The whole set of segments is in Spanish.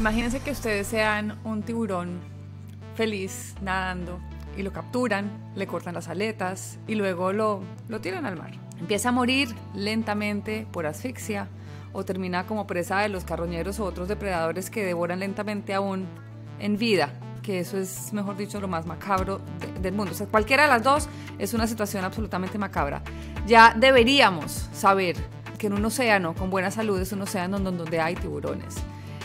Imagínense que ustedes sean un tiburón feliz nadando y lo capturan, le cortan las aletas y luego lo, lo tiran al mar. Empieza a morir lentamente por asfixia o termina como presa de los carroñeros o otros depredadores que devoran lentamente aún en vida, que eso es, mejor dicho, lo más macabro del mundo. O sea, cualquiera de las dos es una situación absolutamente macabra. Ya deberíamos saber que en un océano con buena salud es un océano donde hay tiburones.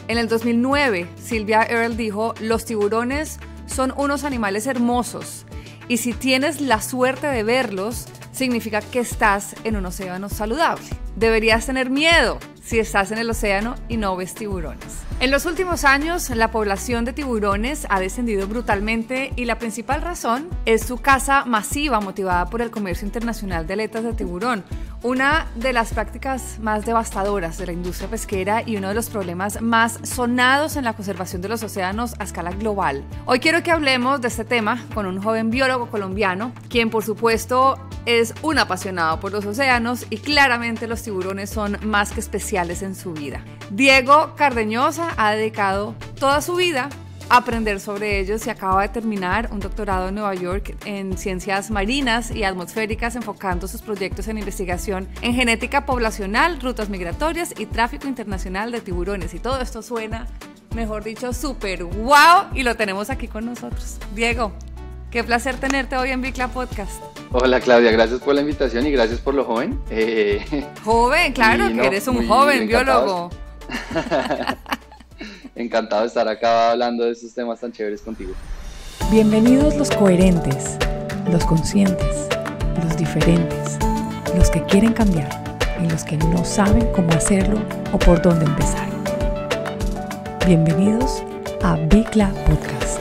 En el 2009, Silvia Earle dijo, los tiburones son unos animales hermosos y si tienes la suerte de verlos, significa que estás en un océano saludable. Deberías tener miedo si estás en el océano y no ves tiburones. En los últimos años, la población de tiburones ha descendido brutalmente y la principal razón es su caza masiva motivada por el comercio internacional de aletas de tiburón, una de las prácticas más devastadoras de la industria pesquera y uno de los problemas más sonados en la conservación de los océanos a escala global. Hoy quiero que hablemos de este tema con un joven biólogo colombiano, quien por supuesto es un apasionado por los océanos y claramente los tiburones son más que especiales en su vida. Diego Cardeñosa ha dedicado toda su vida a aprender sobre ellos y acaba de terminar un doctorado en Nueva York en ciencias marinas y atmosféricas enfocando sus proyectos en investigación en genética poblacional, rutas migratorias y tráfico internacional de tiburones. Y todo esto suena, mejor dicho, súper wow y lo tenemos aquí con nosotros. Diego, qué placer tenerte hoy en Bicla Podcast. Hola Claudia, gracias por la invitación y gracias por lo joven. Eh, joven, claro, que eres un joven biólogo. Encantado de estar acá hablando de estos temas tan chéveres contigo. Bienvenidos los coherentes, los conscientes, los diferentes, los que quieren cambiar y los que no saben cómo hacerlo o por dónde empezar. Bienvenidos a Bicla Podcast.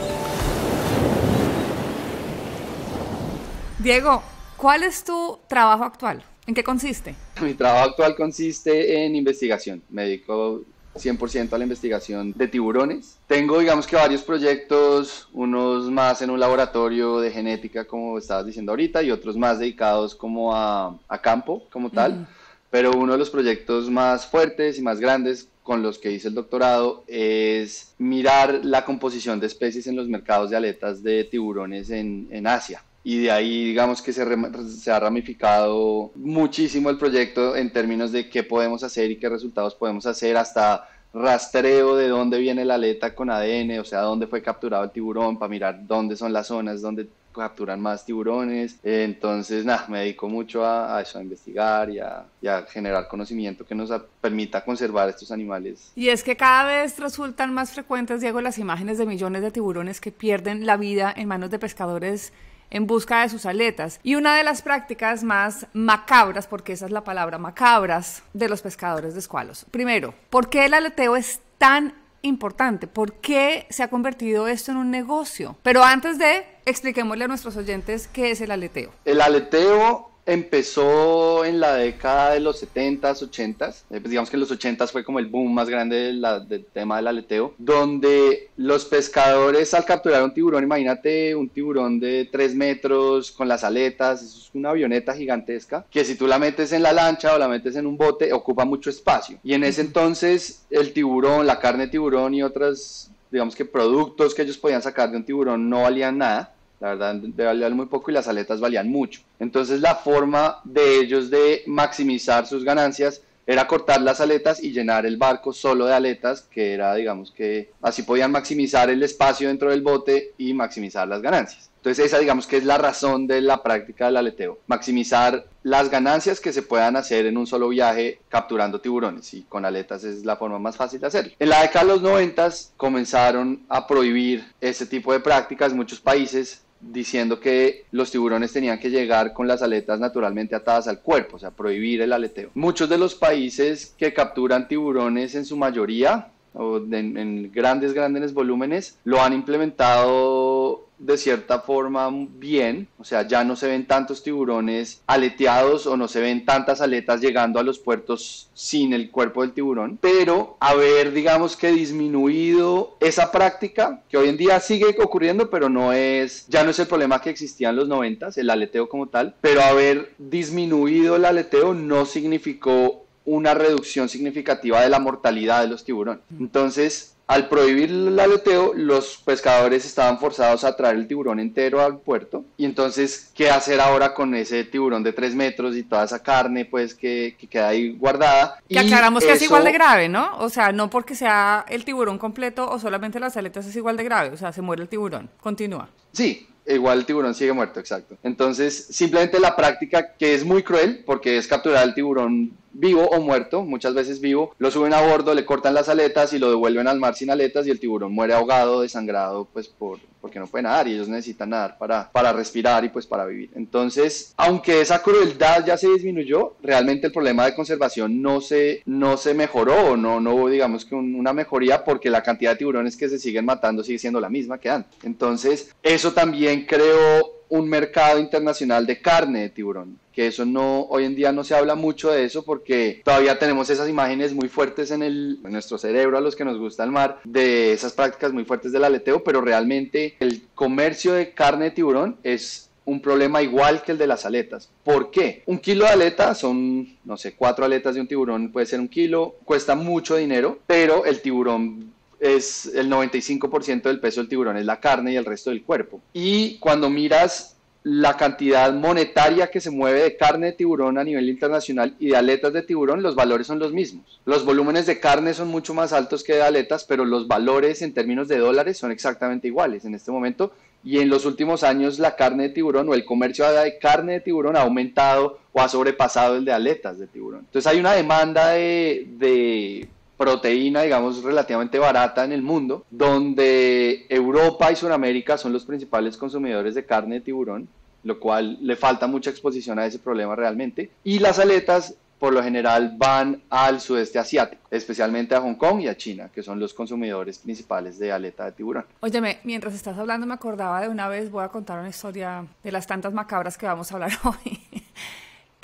Diego, ¿cuál es tu trabajo actual? ¿En qué consiste? Mi trabajo actual consiste en investigación. Me dedico 100% a la investigación de tiburones. Tengo, digamos que varios proyectos, unos más en un laboratorio de genética, como estabas diciendo ahorita, y otros más dedicados como a, campo, como tal. Pero uno de los proyectos más fuertes y más grandes con los que hice el doctorado es mirar la composición de especies en los mercados de aletas de tiburones en, en Asia y de ahí digamos que se, se, ha ramificado muchísimo el proyecto en términos de qué podemos hacer y qué resultados podemos hacer hasta rastreo de dónde viene la aleta con ADN, o sea, dónde fue capturado el tiburón para mirar dónde son las zonas donde capturan más tiburones. Entonces, nada, me dedico mucho a, eso, a investigar y y a, generar conocimiento que nos permita conservar estos animales. Y es que cada vez resultan más frecuentes, Diego, las imágenes de millones de tiburones que pierden la vida en manos de pescadores en busca de sus aletas. Y una de las prácticas más macabras, porque esa es la palabra, macabras, de los pescadores de escualos. Primero, ¿por qué el aleteo es tan importante? ¿Por qué se ha convertido esto en un negocio? Pero antes de, expliquémosle a nuestros oyentes qué es el aleteo. El aleteo empezó en la década de los 70s, 80s. Eh, pues digamos que en los 80s fue como el boom más grande del tema del aleteo, donde los pescadores al capturar un tiburón, imagínate un tiburón de 3 metros con las aletas, eso es una avioneta gigantesca, que si tú la metes en la lancha o la metes en un bote, ocupa mucho espacio. Y en ese entonces el tiburón, la carne de tiburón y otras digamos que productos que ellos podían sacar de un tiburón no valían nada la verdad, valían muy poco y las aletas valían mucho. Entonces, la forma de ellos de maximizar sus ganancias era cortar las aletas y llenar el barco solo de aletas, que era, digamos que así podían maximizar el espacio dentro del bote y maximizar las ganancias. Entonces esa digamos que es la razón de la práctica del aleteo, maximizar las ganancias que se puedan hacer en un solo viaje capturando tiburones y con aletas es la forma más fácil de hacerlo. En la década de los 90 comenzaron a prohibir ese tipo de prácticas muchos países diciendo que los tiburones tenían que llegar con las aletas naturalmente atadas al cuerpo, o sea, prohibir el aleteo. Muchos de los países que capturan tiburones en su mayoría, o en, grandes, grandes volúmenes, lo han implementado de cierta forma bien, o sea, ya no se ven tantos tiburones aleteados o no se ven tantas aletas llegando a los puertos sin el cuerpo del tiburón, pero haber, digamos que disminuido esa práctica, que hoy en día sigue ocurriendo, pero no es, ya no es el problema que existía en los 90, el aleteo como tal, pero haber disminuido el aleteo no significó una reducción significativa de la mortalidad de los tiburones. Entonces, al prohibir el aleteo, los pescadores estaban forzados a traer el tiburón entero al puerto. Y entonces, ¿qué hacer ahora con ese tiburón de 3 metros y toda esa carne, pues, que, queda ahí guardada? Que aclaramos que es igual de grave, ¿no? O sea, no porque sea el tiburón completo o solamente las aletas es igual de grave. O sea, se muere el tiburón. Continúa. Sí, igual el tiburón sigue muerto, exacto. Entonces, simplemente la práctica que es muy cruel, porque es capturar el tiburón vivo o muerto, muchas veces vivo, lo suben a bordo, le cortan las aletas y lo devuelven al mar sin aletas y el tiburón muere ahogado, desangrado, pues por, porque no puede nadar y ellos necesitan nadar para, para respirar y pues para vivir. Entonces, aunque esa crueldad ya se disminuyó, realmente el problema de conservación no se, no se mejoró, no, no hubo digamos que una mejoría porque la cantidad de tiburones que se siguen matando sigue siendo la misma que antes. Entonces, eso también creó un mercado internacional de carne de tiburón, que eso no, hoy en día no se habla mucho de eso porque todavía tenemos esas imágenes muy fuertes en, el, nuestro cerebro a los que nos gusta el mar, de esas prácticas muy fuertes del aleteo, pero realmente el comercio de carne de tiburón es un problema igual que el de las aletas. ¿Por qué? Un kilo de aleta son, no sé, cuatro aletas de un tiburón puede ser un kilo, cuesta mucho dinero, pero el tiburón es el 95% del peso del tiburón es la carne y el resto del cuerpo. Y cuando miras la cantidad monetaria que se mueve de carne de tiburón a nivel internacional y de aletas de tiburón, los valores son los mismos. Los volúmenes de carne son mucho más altos que de aletas, pero los valores en términos de dólares son exactamente iguales en este momento. Y en los últimos años la carne de tiburón o el comercio de carne de tiburón ha aumentado o ha sobrepasado el de aletas de tiburón. Entonces hay una demanda de, de proteína, digamos, relativamente barata en el mundo, donde Europa y Sudamérica son los principales consumidores de carne de tiburón, lo cual le falta mucha exposición a ese problema realmente. Y las aletas, por lo general, van al sudeste asiático, especialmente a Hong Kong y a China, que son los consumidores principales de aleta de tiburón. Óyeme, mientras estás hablando me acordaba de una vez, voy a contar una historia de las tantas macabras que vamos a hablar hoy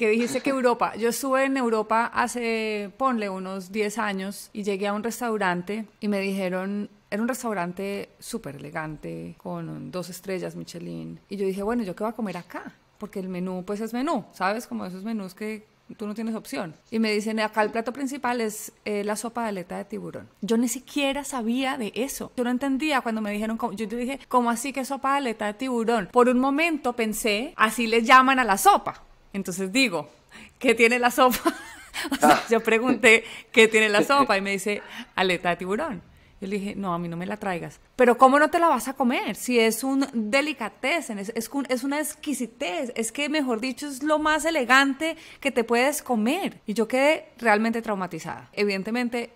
que dijiste que Europa, yo estuve en Europa hace, ponle, unos 10 años y llegué a un restaurante y me dijeron, era un restaurante súper elegante, con dos estrellas Michelin. Y yo dije, bueno, ¿yo qué voy a comer acá? Porque el menú, pues es menú, ¿sabes? Como esos menús que tú no tienes opción. Y me dicen, acá el plato principal es eh, la sopa de aleta de tiburón. Yo ni siquiera sabía de eso. Yo no entendía cuando me dijeron, yo dije, ¿cómo así que sopa de aleta de tiburón? Por un momento pensé, así les llaman a la sopa. Entonces digo, ¿qué tiene la sopa? Ah. yo pregunté, ¿qué tiene la sopa? Y me dice, aleta de tiburón. Yo le dije, no, a mí no me la traigas. Pero ¿cómo no te la vas a comer? Si es un delicatessen, es, es, es, una exquisitez, es que, mejor dicho, es lo más elegante que te puedes comer. Y yo quedé realmente traumatizada. Evidentemente,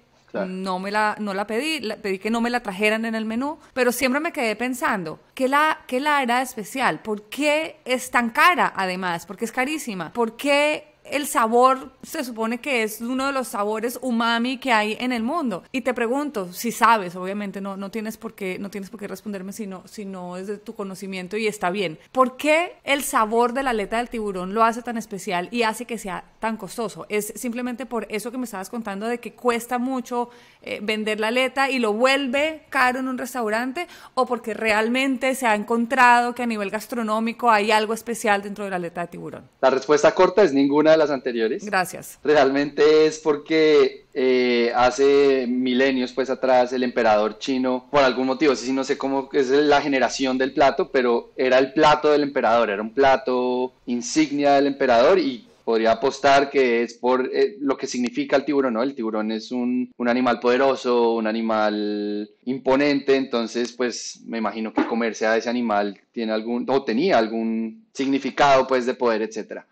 no me la, no la pedí, pedí que no me la trajeran en el menú, pero siempre me quedé pensando, ¿qué la, qué la era especial? ¿Por qué es tan cara además? ¿Por qué es carísima? ¿Por qué el sabor se supone que es uno de los sabores umami que hay en el mundo. Y te pregunto, si sabes, obviamente no, no, tienes, por qué, no tienes por qué responderme si no, si no es de tu conocimiento y está bien. ¿Por qué el sabor de la aleta del tiburón lo hace tan especial y hace que sea tan costoso? ¿Es simplemente por eso que me estabas contando de que cuesta mucho eh, vender la aleta y lo vuelve caro en un restaurante o porque realmente se ha encontrado que a nivel gastronómico hay algo especial dentro de la aleta de tiburón? La respuesta corta es ninguna de las anteriores. Gracias. Realmente es porque eh, hace milenios pues atrás el emperador chino, por algún motivo, sí, no sé cómo es la generación del plato, pero era el plato del emperador, era un plato insignia del emperador y podría apostar que es por eh, lo que significa el tiburón, ¿no? El tiburón es un, un, animal poderoso, un animal imponente, entonces pues me imagino que comerse a ese animal tiene algún, o tenía algún significado pues de poder, etcétera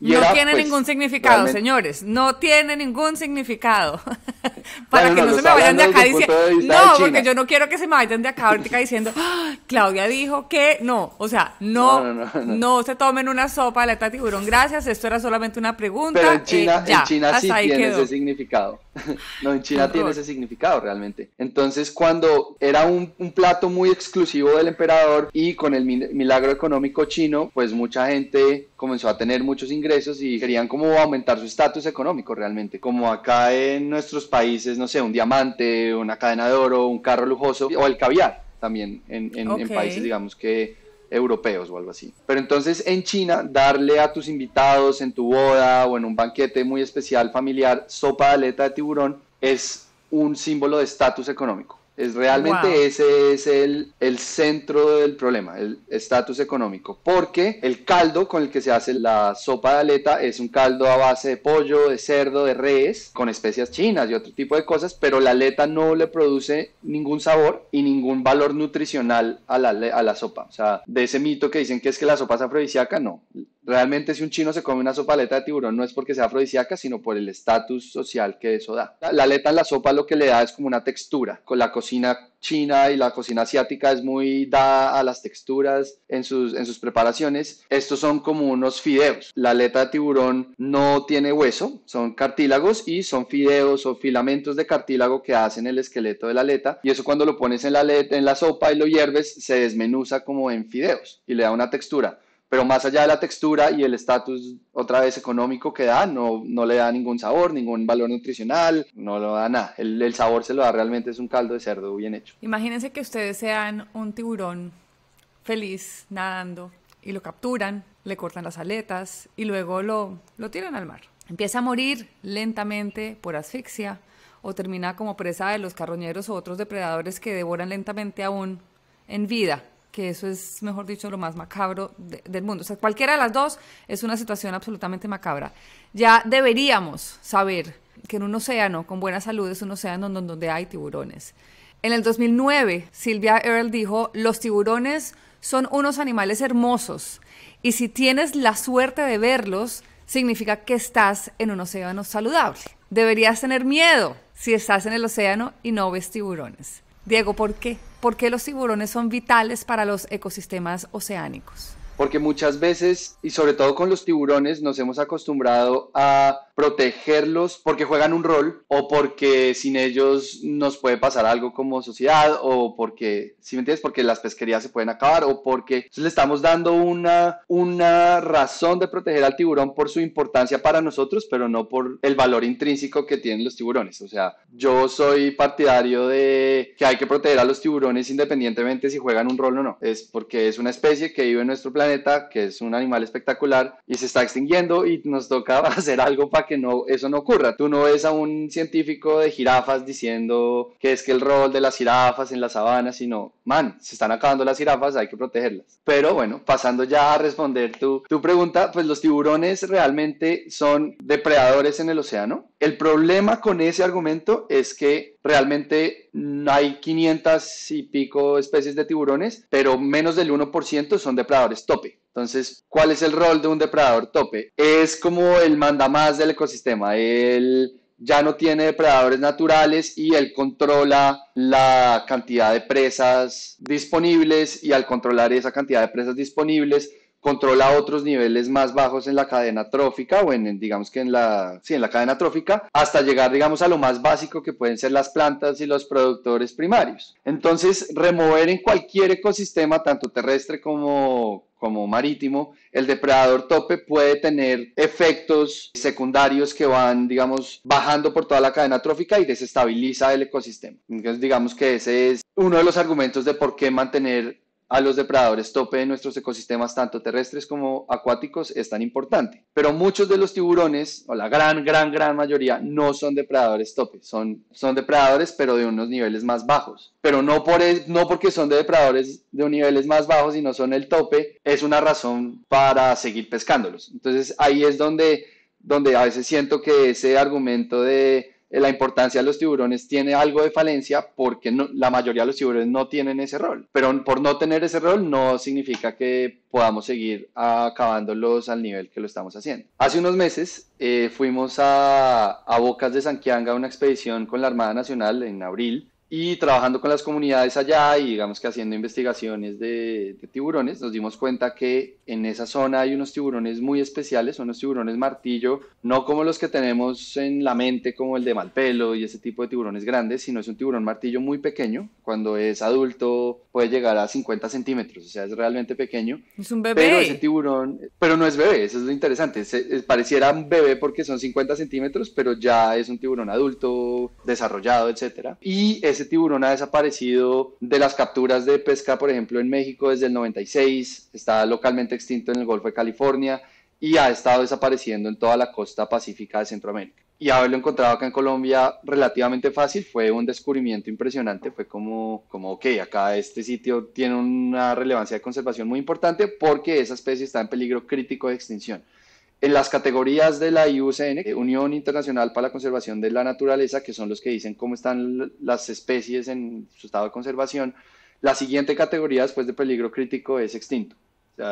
no tiene pues, ningún significado, señores. No tiene ningún significado. Para que no, se me vayan de acá diciendo. No, porque yo no quiero que se me vayan de acá ahorita diciendo, ah, Claudia dijo que no. O sea, no, no, se tomen una sopa de aleta tiburón. Gracias, esto era solamente una pregunta. Pero en China, eh, en China sí tiene ese significado. no, en China tiene ese significado realmente. Entonces, cuando era un, un plato muy exclusivo del emperador y con el milagro económico chino, pues mucha gente comenzó a tener muchos ingresos y querían como aumentar su estatus económico realmente, como acá en nuestros países, no sé, un diamante, una cadena de oro, un carro lujoso o el caviar también en, en, países digamos que europeos o algo así. Pero entonces en China, darle a tus invitados en tu boda o en un banquete muy especial familiar sopa de aleta de tiburón es un símbolo de estatus económico Es realmente ese es el, el centro del problema, el estatus económico, porque el caldo con el que se hace la sopa de aleta es un caldo a base de pollo, de cerdo, de res, con especias chinas y otro tipo de cosas, pero la aleta no le produce ningún sabor y ningún valor nutricional a la, a la sopa. O sea, de ese mito que dicen que es que la sopa es afrodisíaca, no. Realmente si un chino se come una sopa aleta de tiburón no es porque sea afrodisíaca, sino por el estatus social que eso da. La, aleta en la sopa lo que le da es como una textura. Con la cocina china y la cocina asiática es muy dada a las texturas en sus, en sus preparaciones. Estos son como unos fideos. La aleta de tiburón no tiene hueso, son cartílagos y son fideos o filamentos de cartílago que hacen el esqueleto de la aleta. Y eso cuando lo pones en la, en la sopa y lo hierves, se desmenuza como en fideos y le da una textura pero más allá de la textura y el estatus otra vez económico que da, no, no le da ningún sabor, ningún valor nutricional, no lo da nada. El, el sabor se lo da realmente, es un caldo de cerdo bien hecho. Imagínense que ustedes sean un tiburón feliz nadando y lo capturan, le cortan las aletas y luego lo, lo tiran al mar. Empieza a morir lentamente por asfixia o termina como presa de los carroñeros o otros depredadores que devoran lentamente aún en vida que eso es, mejor dicho, lo más macabro del mundo. O sea, cualquiera de las dos es una situación absolutamente macabra. Ya deberíamos saber que en un océano con buena salud es un océano donde, hay tiburones. En el 2009, Silvia Earle dijo, los tiburones son unos animales hermosos y si tienes la suerte de verlos, significa que estás en un océano saludable. Deberías tener miedo si estás en el océano y no ves tiburones. Diego, ¿por qué? ¿Por qué los tiburones son vitales para los ecosistemas oceánicos? Porque muchas veces, y sobre todo con los tiburones, nos hemos acostumbrado a protegerlos porque juegan un rol o porque sin ellos nos puede pasar algo como sociedad o porque, si me entiendes, porque las pesquerías se pueden acabar o porque le estamos dando una, una razón de proteger al tiburón por su importancia para nosotros, pero no por el valor intrínseco que tienen los tiburones. O sea, yo soy partidario de que hay que proteger a los tiburones independientemente si juegan un rol o no. Es porque es una especie que vive en nuestro planeta, que es un animal espectacular y se está extinguiendo y nos toca hacer algo para que no, eso no ocurra. Tú no ves a un científico de jirafas diciendo que es que el rol de las jirafas en la sabana, sino, man, se están acabando las jirafas, hay que protegerlas. Pero bueno, pasando ya a responder tu, tu pregunta, pues los tiburones realmente son depredadores en el océano. El problema con ese argumento es que realmente hay 500 y pico especies de tiburones, pero menos del 1% son depredadores tope. Entonces, ¿cuál es el rol de un depredador tope? Es como el mandamás del ecosistema. Él ya no tiene depredadores naturales y él controla la cantidad de presas disponibles y al controlar esa cantidad de presas disponibles controla otros niveles más bajos en la cadena trófica o en, digamos que en la, sí, en la cadena trófica hasta llegar digamos a lo más básico que pueden ser las plantas y los productores primarios. Entonces, remover en cualquier ecosistema, tanto terrestre como, como marítimo, el depredador tope puede tener efectos secundarios que van, digamos, bajando por toda la cadena trófica y desestabiliza el ecosistema. Entonces, digamos que ese es uno de los argumentos de por qué mantener a los depredadores tope de nuestros ecosistemas, tanto terrestres como acuáticos, es tan importante. Pero muchos de los tiburones, o la gran, gran, gran mayoría, no son depredadores tope, son, son depredadores, pero de unos niveles más bajos. Pero no, por no porque son de depredadores de niveles más bajos y no son el tope, es una razón para seguir pescándolos. Entonces ahí es donde, donde a veces siento que ese argumento de la importancia de los tiburones tiene algo de falencia porque la mayoría de los tiburones no tienen ese rol. Pero por no tener ese rol no significa que podamos seguir acabándolos al nivel que lo estamos haciendo. Hace unos meses eh, fuimos a, a Bocas de Sanquianga, una expedición con la Armada Nacional en abril y trabajando con las comunidades allá y digamos que haciendo investigaciones de, tiburones, nos dimos cuenta que en esa zona hay unos tiburones muy especiales, son unos tiburones martillo, no como los que tenemos en la mente, como el de Malpelo y ese tipo de tiburones grandes, sino es un tiburón martillo muy pequeño. Cuando es adulto puede llegar a 50 centímetros, o sea, es realmente pequeño. Es un bebé. Pero ese tiburón, pero no es bebé, eso es lo interesante. pareciera un bebé porque son 50 centímetros, pero ya es un tiburón adulto, desarrollado, etcétera. Y es ese tiburón ha desaparecido de las capturas de pesca, por ejemplo, en México desde el 96, está localmente extinto en el Golfo de California y ha estado desapareciendo en toda la costa pacífica de Centroamérica. y haberlo encontrado acá en Colombia relativamente fácil fue un descubrimiento impresionante. Fue como, como, ok, acá este sitio tiene una relevancia de conservación muy importante porque esa especie está en peligro crítico de extinción. En las categorías de la IUCN, Unión Internacional para la Conservación de la Naturaleza, que son los que dicen cómo están las especies en su estado de conservación, la siguiente categoría después de peligro crítico es extinto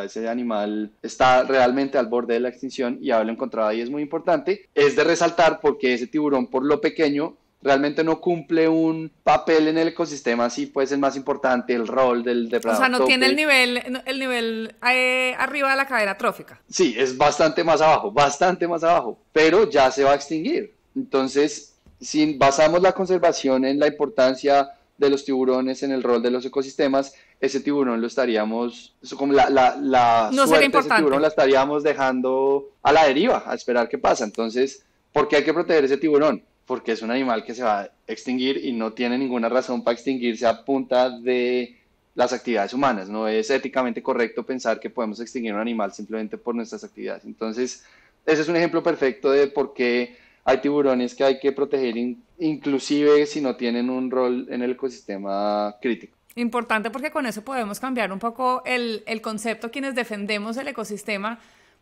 ese animal está realmente al borde de la extinción y haberlo encontrado ahí es muy importante. Es de resaltar porque ese tiburón, por lo pequeño, realmente no cumple un papel en el ecosistema así pues el más importante el rol del depredador. O sea, no tiene el nivel el nivel eh, arriba de la cadena trófica. Sí, es bastante más abajo, bastante más abajo, pero ya se va a extinguir. Entonces, si basamos la conservación en la importancia de los tiburones en el rol de los ecosistemas, ese tiburón lo estaríamos, como la, la, la no suerte de ese tiburón la estaríamos dejando a la deriva, a esperar qué pasa. Entonces, ¿por qué hay que proteger ese tiburón? Porque es un animal que se va a extinguir y no tiene ninguna razón para extinguirse a punta de las actividades humanas. No es éticamente correcto pensar que podemos extinguir un animal simplemente por nuestras actividades. Entonces, ese es un ejemplo perfecto de por qué hay tiburones que hay que proteger inclusive si no tienen un rol en el ecosistema crítico. Importante porque con eso podemos cambiar un poco el, el concepto quienes defendemos el ecosistema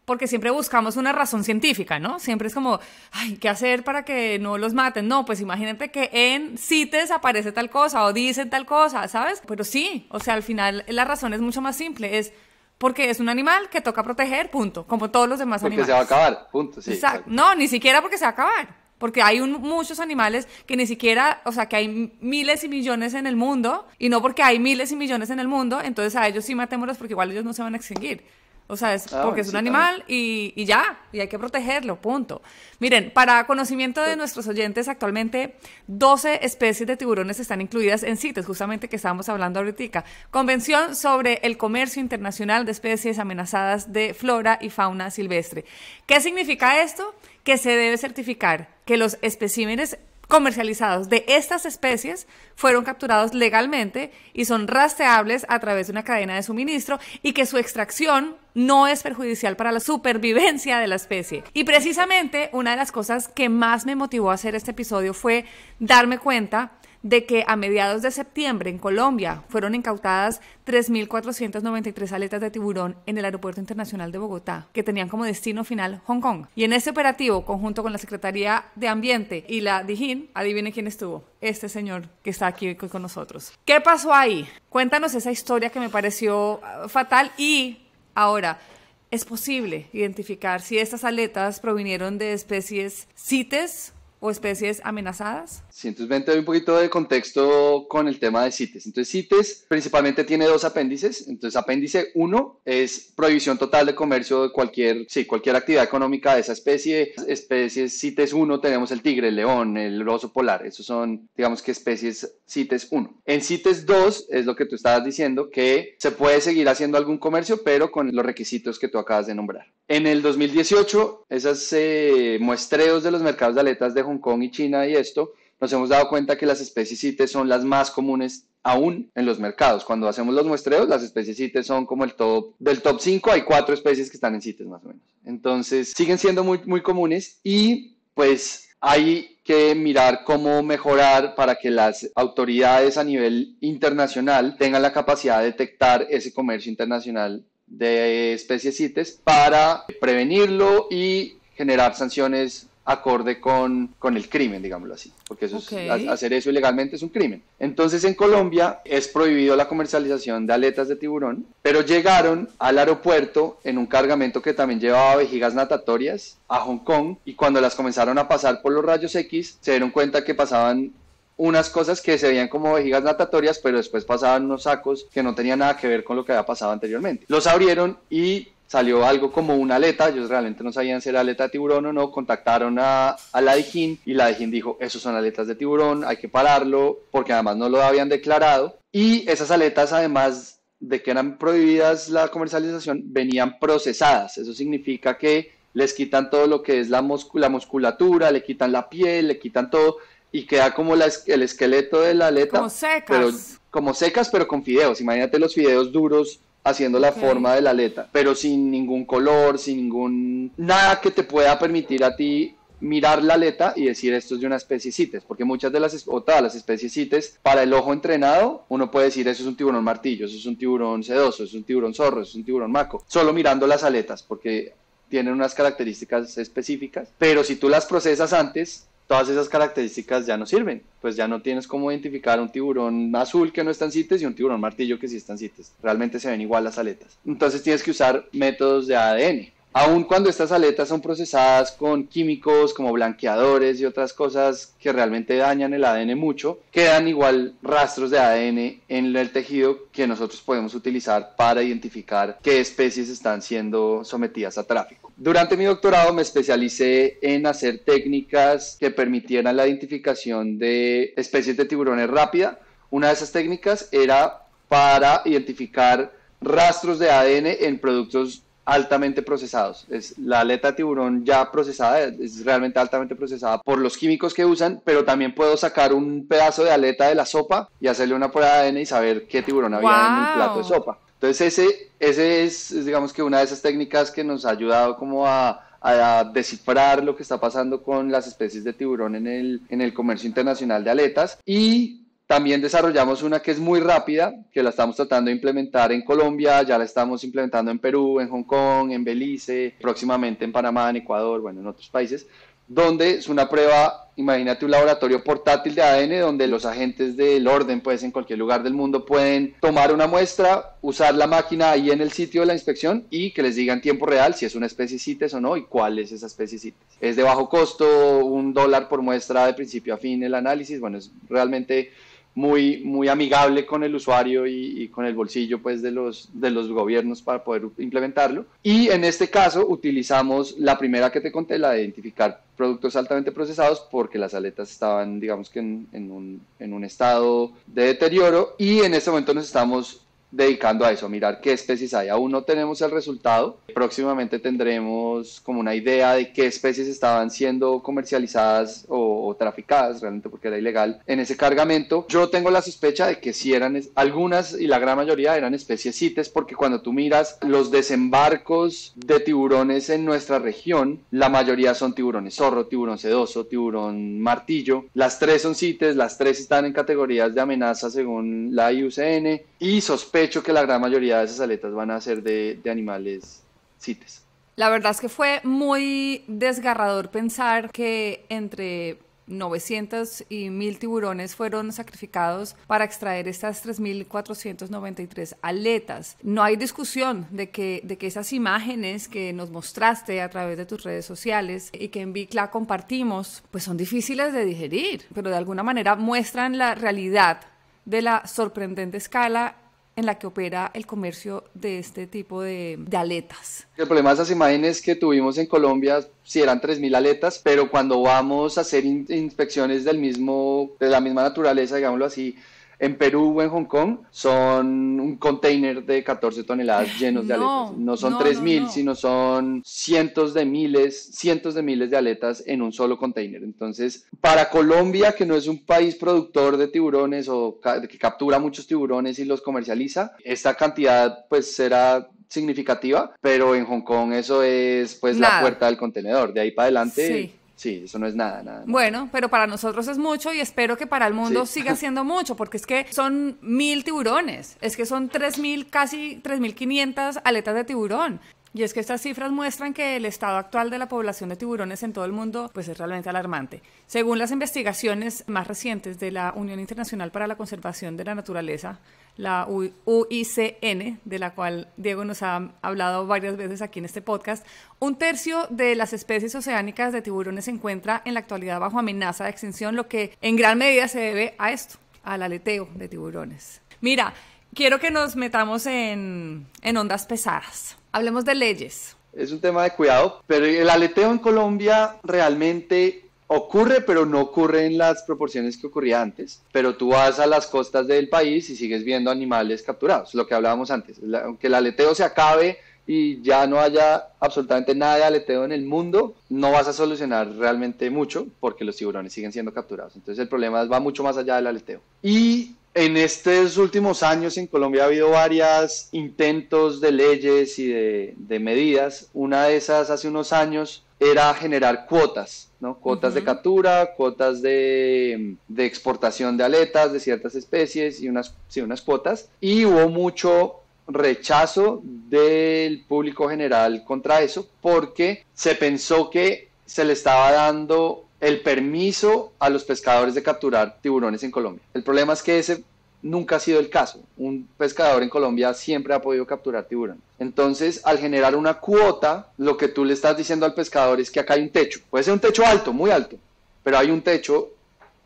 porque siempre buscamos una razón científica, ¿no? Siempre es como, ay, ¿qué hacer para que no los maten? No, pues imagínate que en CITES aparece tal cosa o dicen tal cosa, ¿sabes? Pero sí, o sea, al final la razón es mucho más simple, es porque es un animal que toca proteger, punto, como todos los demás animales. Porque se va a acabar, punto, sí. Exacto. No, ni siquiera porque se va a acabar. Porque hay muchos animales que ni siquiera, o sea, que hay miles y millones en el mundo, y no porque hay miles y millones en el mundo, entonces a ellos sí matémoslos porque igual ellos no se van a extinguir. O sea, es ah, porque es un animal y, y, ya, y hay que protegerlo, punto. Miren, para conocimiento de nuestros oyentes, actualmente 12 especies de tiburones están incluidas en CITES, justamente que estábamos hablando ahorita. Convención sobre el Comercio Internacional de Especies Amenazadas de Flora y Fauna Silvestre. ¿Qué significa esto? Que se debe certificar que los especímenes comercializados de estas especies fueron capturados legalmente y son rastreables a través de una cadena de suministro y que su extracción no es perjudicial para la supervivencia de la especie. Y precisamente una de las cosas que más me motivó a hacer este episodio fue darme cuenta de que a mediados de septiembre en Colombia fueron incautadas 3.493 aletas de tiburón en el Aeropuerto Internacional de Bogotá, que tenían como destino final Hong Kong. Y en este operativo, conjunto con la Secretaría de Ambiente y la DIJÍN, adivinen quién estuvo, este señor que está aquí con nosotros. ¿Qué pasó ahí? Cuéntanos esa historia que me pareció ah, fatal y ahora... ¿Es posible identificar si estas aletas provinieron de especies CITES o especies amenazadas? Sí, entonces ven, un poquito de contexto con el tema de CITES. Entonces, CITES principalmente tiene dos apéndices. Entonces, apéndice 1 es prohibición total de comercio de cualquier, sí, cualquier actividad económica de esa especie. Especies CITES 1 tenemos el tigre, el león, el oso polar. Esos son, digamos que especies CITES 1. En CITES 2 es lo que tú estabas diciendo, que se puede seguir haciendo algún comercio, pero con los requisitos que tú acabas de nombrar. En el 2018, esos eh, muestreos de los mercados de aletas de Hong Kong y China y esto, nos hemos dado cuenta que las especies CITES son las más comunes aún en los mercados. Cuando hacemos los muestreos, las especies CITES son como el top, del top 5 hay cuatro especies que están en CITES más o menos. Entonces, siguen siendo muy, muy comunes y pues hay que mirar cómo mejorar para que las autoridades a nivel internacional tengan la capacidad de detectar ese comercio internacional de especies CITES para prevenirlo y generar sanciones acorde con, con el crimen, digámoslo así, porque eso hacer eso ilegalmente es un crimen. Entonces en Colombia es prohibido la comercialización de aletas de tiburón, pero llegaron al aeropuerto en un cargamento que también llevaba vejigas natatorias a Hong Kong y cuando las comenzaron a pasar por los rayos X se dieron cuenta que pasaban unas cosas que se veían como vejigas natatorias, pero después pasaban unos sacos que no tenían nada que ver con lo que había pasado anteriormente. Los abrieron y salió algo como una aleta, ellos realmente no sabían si era aleta de tiburón o no, contactaron a, a la DIJÍN y la DIJÍN dijo, esos son aletas de tiburón, hay que pararlo, porque además no lo habían declarado. Y esas aletas, además de que eran prohibidas la comercialización, venían procesadas. Eso significa que les quitan todo lo que es la, la musculatura, le quitan la piel, le quitan todo y queda como el esqueleto de la aleta. Como secas. Pero, como secas, pero con fideos. Imagínate los fideos duros haciendo la forma de la aleta, pero sin ningún color, sin ningún... Nada que te pueda permitir a ti mirar la aleta y decir esto es de una especie CITES, porque muchas de las, o todas las especies CITES, para el ojo entrenado, uno puede decir eso es un tiburón martillo, eso es un tiburón sedoso, eso es un tiburón zorro, eso es un tiburón maco, solo mirando las aletas, porque tienen unas características específicas, pero si tú las procesas antes, todas esas características ya no sirven, pues ya no tienes cómo identificar un tiburón azul que no está en CITES y un tiburón martillo que sí está en CITES. Realmente se ven igual las aletas. Entonces tienes que usar métodos de ADN. Aun cuando estas aletas son procesadas con químicos como blanqueadores y otras cosas que realmente dañan el ADN mucho, quedan igual rastros de ADN en el tejido que nosotros podemos utilizar para identificar qué especies están siendo sometidas a tráfico. Durante mi doctorado me especialicé en hacer técnicas que permitieran la identificación de especies de tiburones rápida. Una de esas técnicas era para identificar rastros de ADN en productos altamente procesados. Es la aleta de tiburón ya procesada, es realmente altamente procesada por los químicos que usan, pero también puedo sacar un pedazo de aleta de la sopa y hacerle una prueba de ADN y saber qué tiburón había en el plato de sopa. Entonces ese, ese es, digamos que una de esas técnicas que nos ha ayudado como a, a descifrar lo que está pasando con las especies de tiburón en el, en el comercio internacional de aletas. Y también desarrollamos una que es muy rápida, que la estamos tratando de implementar en Colombia, ya la estamos implementando en Perú, en Hong Kong, en Belice, próximamente en Panamá, en Ecuador, bueno, en otros países, donde es una prueba, imagínate un laboratorio portátil de ADN donde los agentes del orden, pues en cualquier lugar del mundo pueden tomar una muestra, usar la máquina ahí en el sitio de la inspección y que les diga en tiempo real si es una especie CITES o no y cuál es esa especie CITES. Es de bajo costo, un dólar por muestra de principio a fin el análisis, bueno, es realmente muy, muy amigable con el usuario y, con el bolsillo pues, de, los, de los gobiernos para poder implementarlo. Y en este caso utilizamos la primera que te conté, la de identificar productos altamente procesados, porque las aletas estaban, digamos que en, en, un, en un estado de deterioro y en este momento nos estamos dedicando a eso, mirar qué especies hay. Aún no tenemos el resultado. Próximamente tendremos como una idea de qué especies estaban siendo comercializadas o, traficadas, realmente porque era ilegal, en ese cargamento. Yo tengo la sospecha de que si eran algunas y la gran mayoría eran especies CITES, porque cuando tú miras los desembarcos de tiburones en nuestra región, la mayoría son tiburones zorro, tiburón sedoso, tiburón martillo. Las tres son CITES, las tres están en categorías de amenaza según la IUCN y sospecho que la gran mayoría de esas aletas van a ser de, de animales CITES. La verdad es que fue muy desgarrador pensar que entre 900 y 1000 tiburones fueron sacrificados para extraer estas 3.493 aletas. No hay discusión de que, de que esas imágenes que nos mostraste a través de tus redes sociales y que en Bicla compartimos, pues son difíciles de digerir, pero de alguna manera muestran la realidad de la sorprendente escala en la que opera el comercio de este tipo de, aletas. El problema de esas imágenes que tuvimos en Colombia, si eran 3.000 aletas, pero cuando vamos a hacer inspecciones del mismo, de la misma naturaleza, digámoslo así, en Perú o en Hong Kong son un container de 14 toneladas llenos de aletas. No son 3.000, sino son cientos de miles, cientos de miles de aletas en un solo container. Entonces, para Colombia, que no es un país productor de tiburones o que captura muchos tiburones y los comercializa, esta cantidad pues será significativa, pero en Hong Kong eso es pues la puerta del contenedor. De ahí para adelante... Sí Sí, eso no es nada, nada. Bueno, pero para nosotros es mucho y espero que para el mundo siga siendo mucho, porque es que son mil tiburones, es que son tres mil, casi tres mil quinientas aletas de tiburón. Y es que estas cifras muestran que el estado actual de la población de tiburones en todo el mundo pues es realmente alarmante. Según las investigaciones más recientes de la Unión Internacional para la Conservación de la Naturaleza, la UICN, de la cual Diego nos ha hablado varias veces aquí en este podcast, un tercio de las especies oceánicas de tiburones se encuentra en la actualidad bajo amenaza de extinción, lo que en gran medida se debe a esto, al aleteo de tiburones. Mira, quiero que nos metamos en, en ondas pesadas. Hablemos de leyes. Es un tema de cuidado, pero el aleteo en Colombia realmente ocurre, pero no ocurre en las proporciones que ocurría antes. Pero tú vas a las costas del país y sigues viendo animales capturados, lo que hablábamos antes. Aunque el aleteo se acabe y ya no haya absolutamente nada de aleteo en el mundo, no vas a solucionar realmente mucho porque los tiburones siguen siendo capturados. Entonces el problema va mucho más allá del aleteo. Y en estos últimos años en Colombia ha habido varios intentos de leyes y de, de medidas. Una de esas hace unos años era generar cuotas, ¿no? Cuotas de captura, cuotas de, exportación de aletas de ciertas especies y unas, sí, unas cuotas. Y hubo mucho rechazo del público general contra eso porque se pensó que se le estaba dando el permiso a los pescadores de capturar tiburones en Colombia. El problema es que ese nunca ha sido el caso. Un pescador en Colombia siempre ha podido capturar tiburones. Entonces, al generar una cuota, lo que tú le estás diciendo al pescador es que acá hay un techo. Puede ser un techo alto, muy alto, pero hay un techo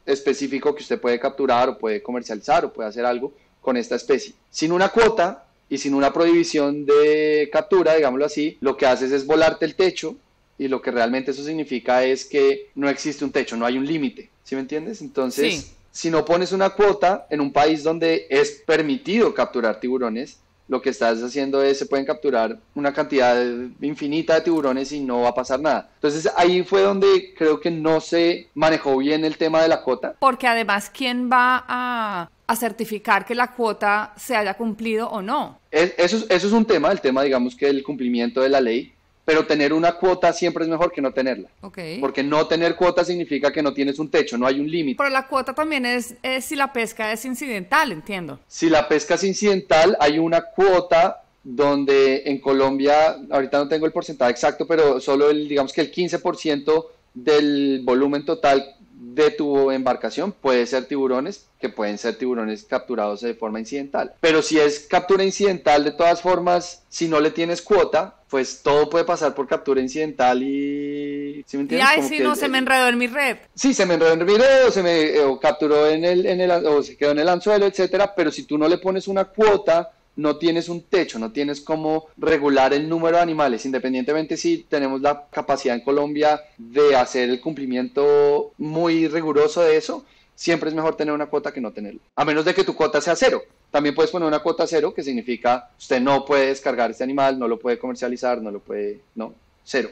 específico que usted puede capturar o puede comercializar o puede hacer algo con esta especie. Sin una cuota y sin una prohibición de captura, digámoslo así, lo que haces es volarte el techo y lo que realmente eso significa es que no existe un techo, no hay un límite, ¿sí me entiendes? Entonces, si no pones una cuota en un país donde es permitido capturar tiburones, lo que estás haciendo es se pueden capturar una cantidad infinita de tiburones y no va a pasar nada. Entonces ahí fue donde creo que no se manejó bien el tema de la cuota. Porque además, ¿quién va a, certificar que la cuota se haya cumplido o no? eso, eso es un tema, el tema digamos que el cumplimiento de la ley pero tener una cuota siempre es mejor que no tenerla. Porque no tener cuota significa que no tienes un techo, no hay un límite. Pero la cuota también es, si la pesca es incidental, entiendo. Si la pesca es incidental, hay una cuota donde en Colombia, ahorita no tengo el porcentaje exacto, pero solo el, digamos que el 15% del volumen total de tu embarcación puede ser tiburones, que pueden ser tiburones capturados de forma incidental. Pero si es captura incidental, de todas formas, si no le tienes cuota, pues todo puede pasar por captura incidental y... ¿sí me entiendes? Y ay, si no, se me enredó en mi red. Sí, se me enredó en mi red, o se me capturó en el, en el, o se quedó en el anzuelo, etcétera, pero si tú no le pones una cuota, no tienes un techo, no tienes cómo regular el número de animales, independientemente si tenemos la capacidad en Colombia de hacer el cumplimiento muy riguroso de eso, siempre es mejor tener una cuota que no tenerla. A menos de que tu cuota sea cero. También puedes poner una cuota cero, que significa usted no puede descargar este animal, no lo puede comercializar, no lo puede, no, cero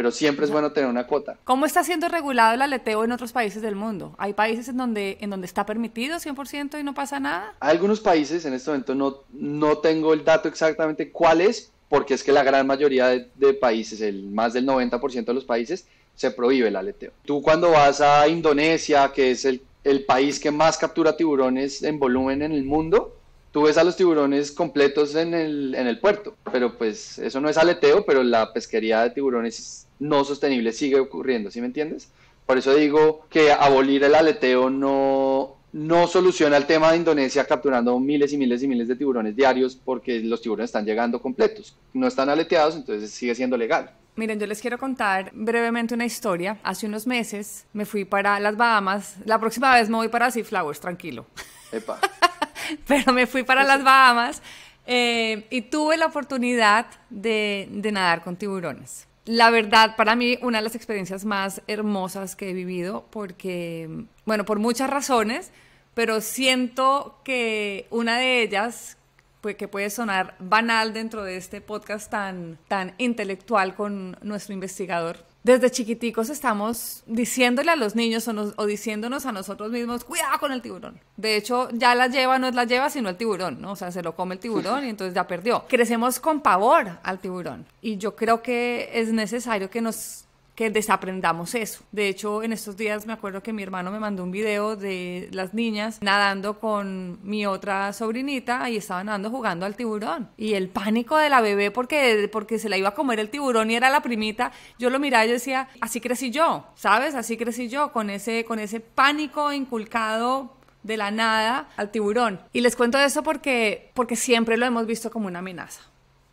pero siempre es bueno tener una cuota. ¿Cómo está siendo regulado el aleteo en otros países del mundo? ¿Hay países en donde, en donde está permitido 100% y no pasa nada? Hay algunos países, en este momento no, no tengo el dato exactamente cuál es, porque es que la gran mayoría de, países, el más del 90% de los países, se prohíbe el aleteo. Tú cuando vas a Indonesia, que es el, el país que más captura tiburones en volumen en el mundo, tú ves a los tiburones completos en el, en el puerto, pero pues eso no es aleteo, pero la pesquería de tiburones no sostenible sigue ocurriendo, ¿sí me entiendes? Por eso digo que abolir el aleteo no, no soluciona el tema de Indonesia capturando miles y miles y miles de tiburones diarios porque los tiburones están llegando completos. No están aleteados, entonces sigue siendo legal. Miren, yo les quiero contar brevemente una historia. Hace unos meses me fui para las Bahamas. La próxima vez me voy para Sea Flowers, tranquilo. Epa. Pero me fui para las Bahamas eh, y tuve la oportunidad de, de nadar con tiburones. La verdad, para mí, una de las experiencias más hermosas que he vivido, porque, bueno, por muchas razones, pero siento que una de ellas, pues, que puede sonar banal dentro de este podcast tan, tan intelectual con nuestro investigador, desde chiquiticos estamos diciéndole a los niños o, diciéndonos a nosotros mismos, cuidado con el tiburón. De hecho, ya la lleva, no es la lleva, sino el tiburón, ¿no? O sea, se lo come el tiburón y entonces ya perdió. Crecemos con pavor al tiburón. Y yo creo que es necesario que nos que desaprendamos eso. De hecho, en estos días me acuerdo que mi hermano me mandó un video de las niñas nadando con mi otra sobrinita y estaban nadando jugando al tiburón. Y el pánico de la bebé porque, porque se la iba a comer el tiburón y era la primita, yo lo miraba y decía, así crecí yo, ¿sabes? Así crecí yo, con ese, con ese pánico inculcado de la nada al tiburón. Y les cuento eso porque, porque siempre lo hemos visto como una amenaza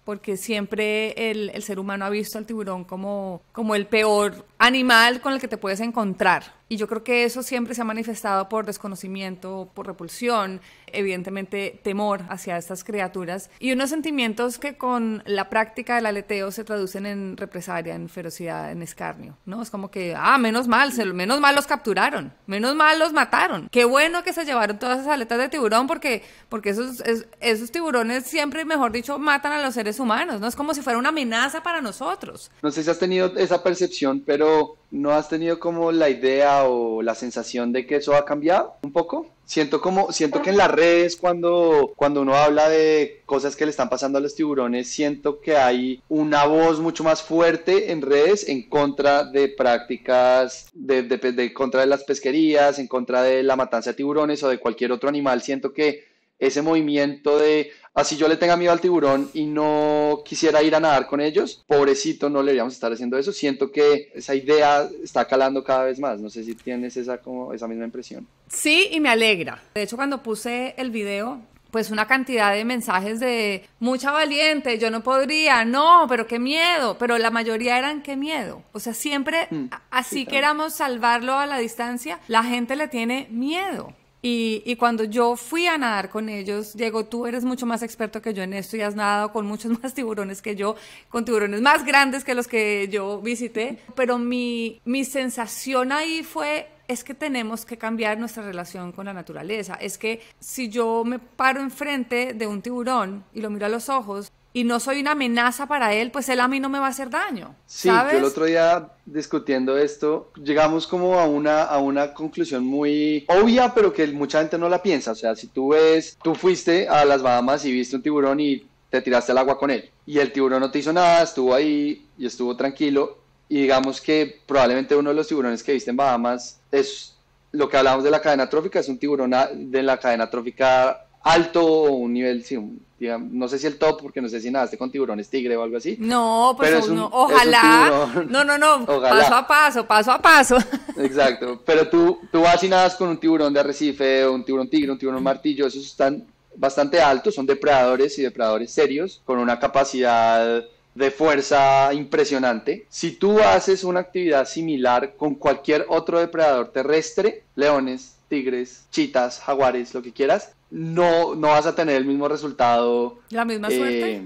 porque siempre el, el, ser humano ha visto al tiburón como, como el peor animal con el que te puedes encontrar. Y yo creo que eso siempre se ha manifestado por desconocimiento, por repulsión, evidentemente temor hacia estas criaturas y unos sentimientos que con la práctica del aleteo se traducen en represalia, en ferocidad, en escarnio, ¿no? Es como que, ah, menos mal, menos mal los capturaron, menos mal los mataron. Qué bueno que se llevaron todas esas aletas de tiburón porque, porque esos, esos tiburones siempre, mejor dicho, matan a los seres humanos, ¿no? Es como si fuera una amenaza para nosotros. No sé si has tenido esa percepción, pero ¿no has tenido como la idea o la sensación de que eso ha cambiado un poco? Siento como, siento que en las redes cuando, cuando uno habla de cosas que le están pasando a los tiburones, siento que hay una voz mucho más fuerte en redes en contra de prácticas, de, de, de contra de las pesquerías, en contra de la matanza de tiburones o de cualquier otro animal. Siento que ese movimiento de, así yo le tenga miedo al tiburón y no quisiera ir a nadar con ellos, pobrecito, no le deberíamos estar haciendo eso. Siento que esa idea está calando cada vez más. No sé si tienes esa, como, esa misma impresión. Sí, y me alegra. De hecho, cuando puse el video, pues una cantidad de mensajes de mucha valiente, yo no podría, no, pero qué miedo, pero la mayoría eran qué miedo. O sea, siempre, mm, así sí, queramos salvarlo a la distancia, la gente le tiene miedo. Y, y, cuando yo fui a nadar con ellos, Diego, tú eres mucho más experto que yo en esto y has nadado con muchos más tiburones que yo, con tiburones más grandes que los que yo visité, pero mi, mi sensación ahí fue es que tenemos que cambiar nuestra relación con la naturaleza. Es que si yo me paro enfrente de un tiburón y lo miro a los ojos, y no soy una amenaza para él, pues él a mí no me va a hacer daño. Sí, yo el otro día discutiendo esto, llegamos como a una, a una conclusión muy obvia, pero que mucha gente no la piensa. O sea, si tú ves, tú fuiste a las Bahamas y viste un tiburón y te tiraste al agua con él, y el tiburón no te hizo nada, estuvo ahí y estuvo tranquilo, y digamos que probablemente uno de los tiburones que viste en Bahamas es lo que hablamos de la cadena trófica, es un tiburón de la cadena trófica alto, un nivel, sí, no sé si el top, porque no sé si nadaste con tiburones tigre o algo así. No, pues pero uno, ojalá. no, no, no, paso a paso, paso a paso. Exacto, pero tú, tú vas y nadas con un tiburón de arrecife, un tiburón tigre, un tiburón martillo, esos están bastante altos, son depredadores y depredadores serios, con una capacidad de fuerza impresionante. Si tú haces una actividad similar con cualquier otro depredador terrestre, leones, tigres, chitas, jaguares, lo que quieras, no, no vas a tener el mismo resultado. La misma suerte. Eh,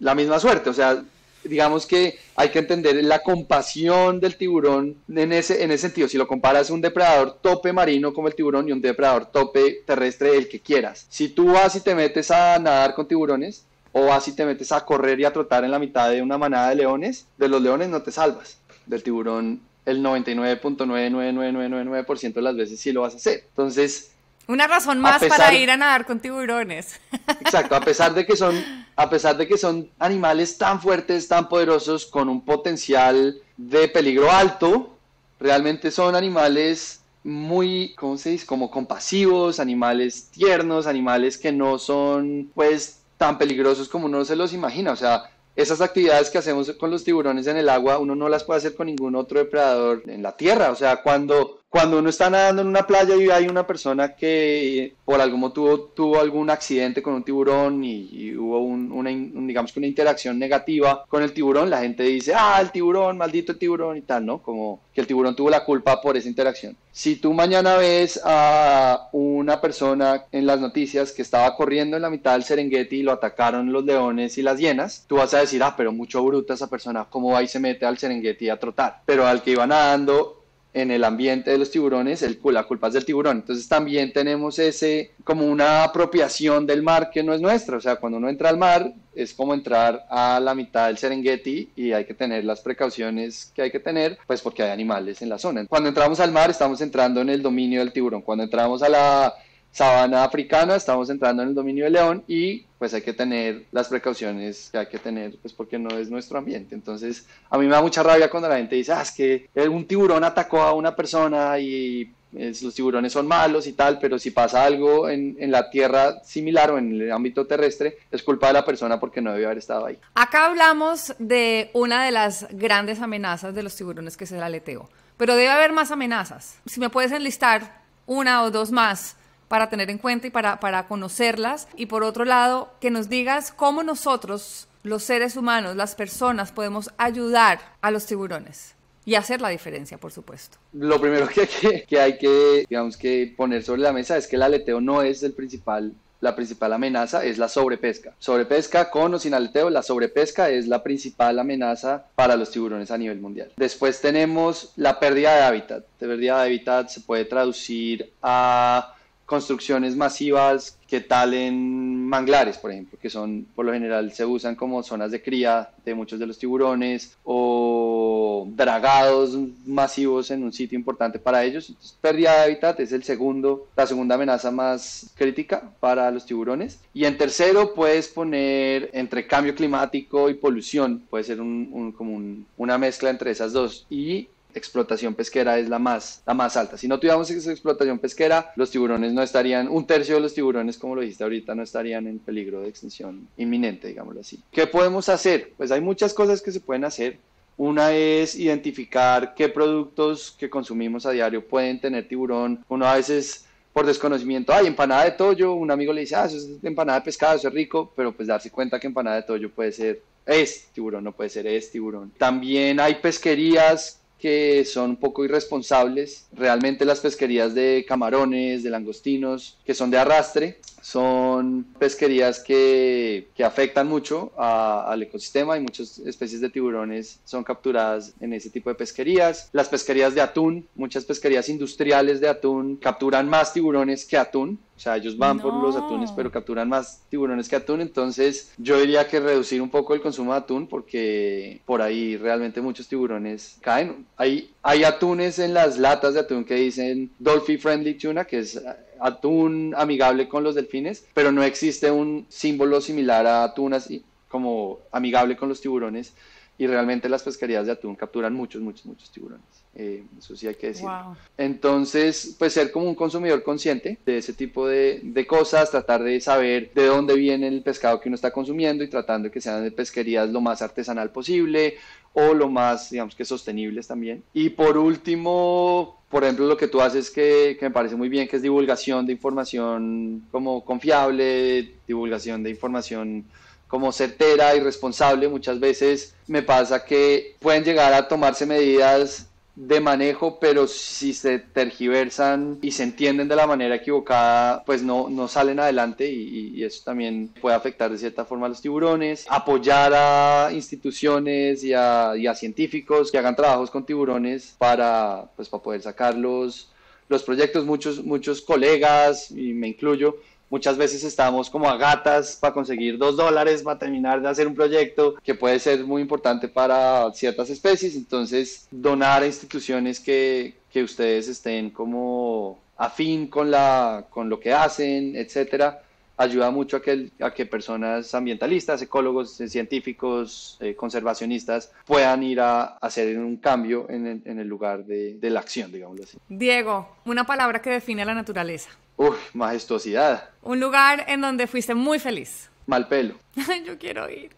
la misma suerte, o sea, digamos que hay que entender la compasión del tiburón en ese, en ese sentido. Si lo comparas a un depredador tope marino como el tiburón y un depredador tope terrestre, el que quieras. Si tú vas y te metes a nadar con tiburones, o vas y te metes a correr y a trotar en la mitad de una manada de leones, de los leones no te salvas. Del tiburón, el 99.99999% de las veces sí lo vas a hacer. Entonces, una razón más para ir a nadar con tiburones. Exacto, a pesar de que son, a pesar de que son animales tan fuertes, tan poderosos, con un potencial de peligro alto, realmente son animales muy, ¿cómo se dice? Como compasivos, animales tiernos, animales que no son, pues, tan peligrosos como uno se los imagina. O sea, esas actividades que hacemos con los tiburones en el agua, uno no las puede hacer con ningún otro depredador en la tierra. O sea, cuando cuando uno está nadando en una playa y hay una persona que por algún motivo tuvo algún accidente con un tiburón y, hubo una, digamos que una interacción negativa con el tiburón, la gente dice, ah, el tiburón, maldito el tiburón y tal, ¿no? Como que el tiburón tuvo la culpa por esa interacción. Si tú mañana ves a una persona en las noticias que estaba corriendo en la mitad del Serengeti y lo atacaron los leones y las hienas, tú vas a decir, ah, pero mucho bruta esa persona, ¿cómo va y se mete al Serengeti a trotar? Pero al que iba nadando en el ambiente de los tiburones, la culpa es del tiburón. Entonces también tenemos ese como una apropiación del mar que no es nuestra. O sea, cuando uno entra al mar es como entrar a la mitad del Serengeti y hay que tener las precauciones que hay que tener, pues porque hay animales en la zona. Cuando entramos al mar estamos entrando en el dominio del tiburón. Cuando entramos a la sabana africana, estamos entrando en el dominio del león y pues hay que tener las precauciones que hay que tener, pues porque no es nuestro ambiente. Entonces, a mí me da mucha rabia cuando la gente dice, ah, es que un tiburón atacó a una persona y los tiburones son malos y tal, pero si pasa algo en, en, la tierra similar o en el ámbito terrestre, es culpa de la persona porque no debió haber estado ahí. Acá hablamos de una de las grandes amenazas de los tiburones, que es el aleteo, pero debe haber más amenazas. Si me puedes enlistar una o dos más para tener en cuenta y para, para conocerlas. Y por otro lado, que nos digas cómo nosotros, los seres humanos, las personas, podemos ayudar a los tiburones y hacer la diferencia, por supuesto. Lo primero que, que, hay que, digamos, que poner sobre la mesa es que el aleteo no es el principal la principal amenaza es la sobrepesca. Sobrepesca con o sin aleteo, la sobrepesca es la principal amenaza para los tiburones a nivel mundial. Después tenemos la pérdida de hábitat. La pérdida de hábitat se puede traducir a construcciones masivas que tal en manglares, por ejemplo, que son por lo general se usan como zonas de cría de muchos de los tiburones o dragados masivos en un sitio importante para ellos. Entonces, pérdida de hábitat es el segundo, la segunda amenaza más crítica para los tiburones. Y en tercero puedes poner entre cambio climático y polución, puede ser un, como una mezcla entre esas dos. Y explotación pesquera es la más, la más alta. Si no tuviéramos esa explotación pesquera, los tiburones no estarían, un tercio de los tiburones, como lo dijiste ahorita, no estarían en peligro de extinción inminente, digámoslo así. ¿Qué podemos hacer? Pues hay muchas cosas que se pueden hacer. Una es identificar qué productos que consumimos a diario pueden tener tiburón. Uno a veces por desconocimiento, hay empanada de toyo, un amigo le dice, ah, eso es empanada de pescado, eso es rico, pero pues darse cuenta que empanada de toyo puede ser es tiburón, no puede ser es tiburón. También hay pesquerías que son un poco irresponsables. Realmente las pesquerías de camarones, de langostinos, que son de arrastre, son pesquerías que, que afectan mucho al ecosistema y muchas especies de tiburones son capturadas en ese tipo de pesquerías. Las pesquerías de atún, muchas pesquerías industriales de atún capturan más tiburones que atún. O sea, ellos van por los atunes, pero capturan más tiburones que atún. Entonces, yo diría que reducir un poco el consumo de atún porque por ahí realmente muchos tiburones caen. Hay, hay atunes en las latas de atún que dicen Dolphin Friendly Tuna, que es atún amigable con los delfines, pero no existe un símbolo similar a atún así como amigable con los tiburones y realmente las pesquerías de atún capturan muchos, muchos, muchos tiburones. Eh, eso sí hay que decir. Entonces, pues ser como un consumidor consciente de ese tipo de, de, cosas, tratar de saber de dónde viene el pescado que uno está consumiendo y tratando de que sean de pesquerías lo más artesanal posible o lo más, digamos que sostenibles también. Y por último, por ejemplo, lo que tú haces que, que, me parece muy bien, que es divulgación de información como confiable, divulgación de información como certera y responsable. Muchas veces me pasa que pueden llegar a tomarse medidas de manejo, pero si se tergiversan y se entienden de la manera equivocada, pues no, no salen adelante y, eso también puede afectar de cierta forma a los tiburones. Apoyar a instituciones y a, y a científicos que hagan trabajos con tiburones para, pues, para poder sacar los, los proyectos. Muchos, muchos colegas, y me incluyo, Muchas veces estamos como a gatas para conseguir dos dólares para terminar de hacer un proyecto que puede ser muy importante para ciertas especies. Entonces, donar a instituciones que, que ustedes estén como afín con, la, con lo que hacen, etcétera, ayuda mucho a que, a que personas ambientalistas, ecólogos, científicos, eh, conservacionistas puedan ir a, hacer un cambio en el, lugar de, la acción, digámoslo así. Diego, una palabra que define la naturaleza. Uf, majestuosidad. Un lugar en donde fuiste muy feliz. Mal pelo. Yo quiero ir.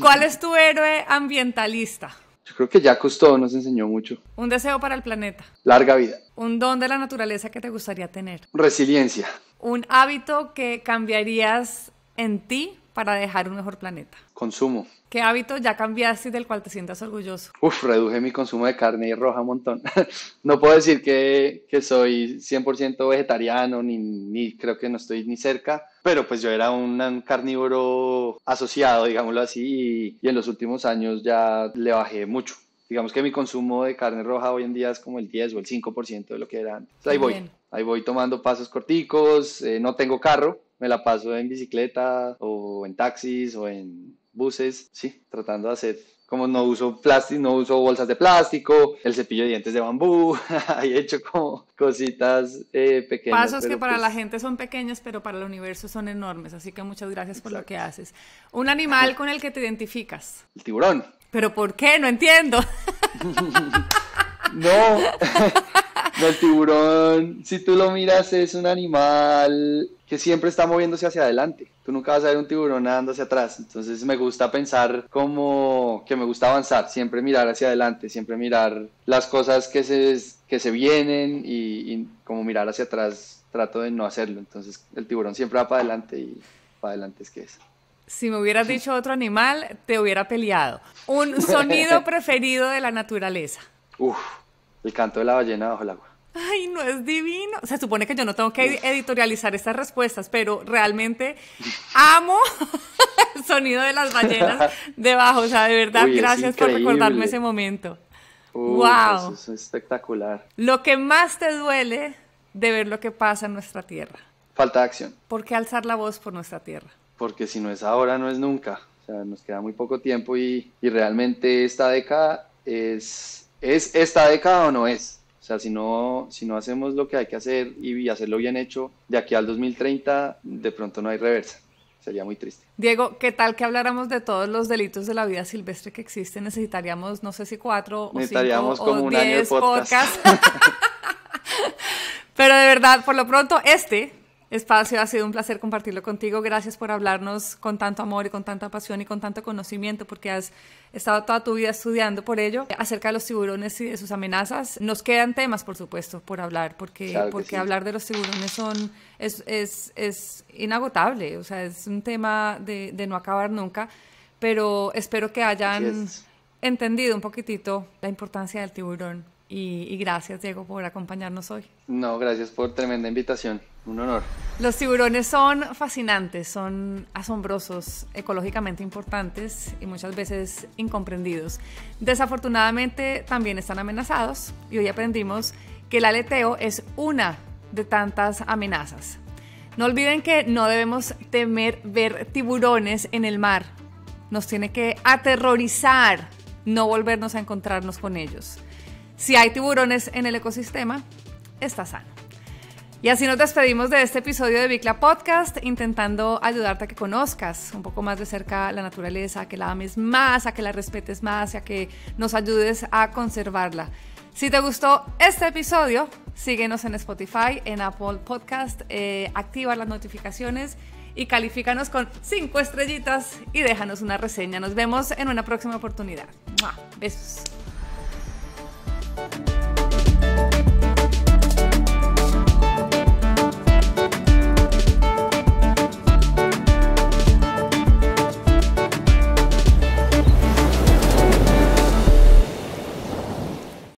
¿Cuál es tu héroe ambientalista? Yo creo que ya Cousteau nos enseñó mucho. Un deseo para el planeta. Larga vida. Un don de la naturaleza que te gustaría tener. Resiliencia. Un hábito que cambiarías en ti para dejar un mejor planeta. Consumo. ¿Qué hábito ya cambiaste y del cual te sientas orgulloso? Uf, reduje mi consumo de carne roja un montón. no puedo decir que, que soy 100% vegetariano, ni, ni, creo que no estoy ni cerca, pero pues yo era un, carnívoro asociado, digámoslo así, y, y en los últimos años ya le bajé mucho. Digamos que mi consumo de carne roja hoy en día es como el 10 o el 5% de lo que era antes. Ahí voy, ahí voy tomando pasos corticos, eh, no tengo carro, me la paso en bicicleta o en taxis o en buses, sí, tratando de hacer como no uso plástico, no uso bolsas de plástico, el cepillo de dientes de bambú, he hecho como cositas eh, pequeñas. Pasos que para la pues gente son pequeños, pero para el universo son enormes, así que muchas gracias por lo que haces. Un animal con el que te identificas. El tiburón. ¿Pero por qué? No entiendo. no, no, el tiburón, si tú lo miras, es un animal que siempre está moviéndose hacia adelante. Tú nunca vas a ver un tiburón nadando hacia atrás. Entonces me gusta pensar como que me gusta avanzar, siempre mirar hacia adelante, siempre mirar las cosas que se, que se vienen y, como mirar hacia atrás trato de no hacerlo. Entonces el tiburón siempre va para adelante y para adelante es que es. Si me hubieras dicho otro animal, te hubiera peleado. Un sonido preferido de la naturaleza. Uf, el canto de la ballena bajo el agua ay, no es divino. Se supone que yo no tengo que editorializar estas respuestas, pero realmente amo el sonido de las ballenas debajo. O sea, de verdad, gracias por recordarme ese momento. wow. Eso es espectacular. Lo que más te duele de ver lo que pasa en nuestra tierra. Falta de acción. ¿Por qué alzar la voz por nuestra tierra? Porque si no es ahora, no es nunca. O sea, nos queda muy poco tiempo y, y realmente esta década es, es esta década o no es. O sea, si no, si no hacemos lo que hay que hacer y hacerlo bien hecho, de aquí al 2030, de pronto no hay reversa. Sería muy triste. Diego, ¿qué tal que habláramos de todos los delitos de la vida silvestre que existen? Necesitaríamos, no sé si cuatro o cinco como o un año de diez podcast. podcasts. Pero de verdad, por lo pronto, este espacio ha sido un placer compartirlo contigo. Gracias por hablarnos con tanto amor y con tanta pasión y con tanto conocimiento, porque has estado toda tu vida estudiando por ello, acerca de los tiburones y de sus amenazas. Nos quedan temas, por supuesto, por hablar, porque, Claro porque sí. hablar de los tiburones son, es, es, es inagotable, o sea, es un tema de, de no acabar nunca, pero espero que hayan entendido un poquitito la importancia del tiburón. Y, y gracias, Diego, por acompañarnos hoy. No, gracias por tremenda invitación. Un honor. Los tiburones son fascinantes, son asombrosos, ecológicamente importantes y muchas veces incomprendidos. Desafortunadamente también están amenazados y hoy aprendimos que el aleteo es una de tantas amenazas. No olviden que no debemos temer ver tiburones en el mar. Nos tiene que aterrorizar no volvernos a encontrarnos con ellos. Si hay tiburones en el ecosistema, está sano. Y así nos despedimos de este episodio de Bicla Podcast, intentando ayudarte a que conozcas un poco más de cerca la naturaleza, a que la ames más, a que la respetes más a que nos ayudes a conservarla. Si te gustó este episodio, síguenos en Spotify, en Apple Podcast, eh, activa las notificaciones y califícanos con cinco estrellitas y déjanos una reseña. Nos vemos en una próxima oportunidad. Besos. you